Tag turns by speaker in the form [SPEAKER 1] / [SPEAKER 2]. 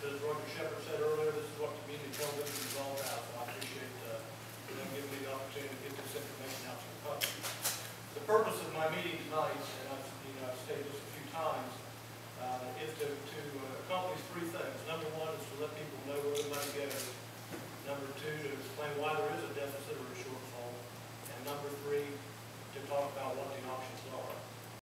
[SPEAKER 1] As Roger Shepard said earlier, this is what community television is all about, so I appreciate uh, them giving me the opportunity to get this information out to the public. The purpose of my meeting tonight, and I've, you know, I've stated this a few times, uh, is to, to uh, accomplish three things. Number one is to let people know where the money goes. Number two, to explain why there is